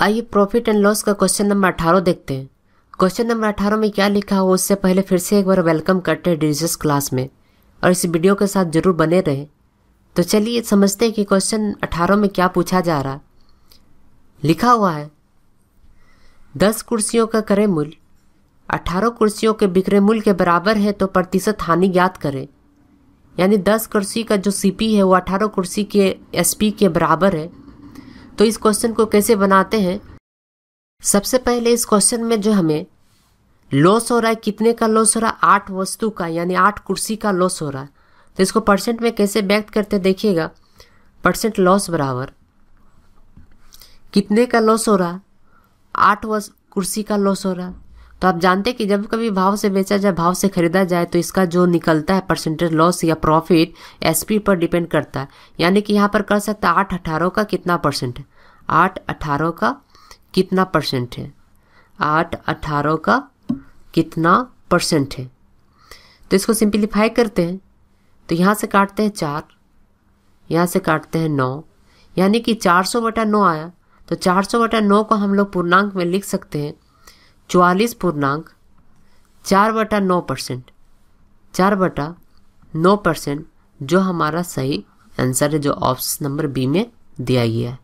आइए profit and loss का question number अठारह देखते हैं। क्वेश्चन नंबर अठारह में क्या लिखा हो, उससे पहले फिर से एक बार वेलकम करते हैं डिजिटल क्लास में। और इस वीडियो के साथ ज़रूर बने रहें। तो चलिए समझते हैं कि क्वेश्चन अठारह में क्या पूछा जा रहा। लिखा हुआ है, दस कुर्सियों का करे मूल्य। अठारह कुर्सियों के बिक्रे मूल्य के बराबर है तो प्रतिशत हानि ज्ञात करें। यानी दस कुर्सी का जो सीपी है, वो अठारह कुर्सी के एसपी के बराबर है। तो इस क्वेश्चन को कैसे बनाते हैं? सबसे पहले इस क्वेश्चन में जो हमें लॉस हो रहा है, कितने का लॉस हो रहा है? आठ वस्तु का, यानी आठ कुर्सी का लॉस हो रहा है। तो इसको परसेंट में कैसे व्यक्त करते देखिएगा। परसेंट लॉस बराबर कितने का लॉस हो रहा है? आठ कुर्सी का लॉस हो रहा तो आप जानते हैं कि जब कभी भाव से बेचा जाए, भाव से खरीदा जाए तो इसका जो निकलता है परसेंटेज लॉस या प्रॉफिट एसपी पर डिपेंड करता है। यानी कि यहाँ पर कर सकता है आठ अठारह का कितना परसेंट है? आठ अठारह का कितना परसेंट है? आठ अठारह का कितना परसेंट है? तो इसको सिंप्लीफाई करते हैं। तो यहाँ से काटते हैं चार, यहाँ से काटते हैं नौ। यानी कि चार सौ बटा नौ आया। तो चार सौ बटा नौ को हम लोग पूर्णांक में लिख सकते हैं। चौवालीस पूर्णांक, चार बटा नौ परसेंट, चार बटा नौ परसेंट, जो हमारा सही आंसर है, जो ऑप्शन नंबर बी में दिया गया है।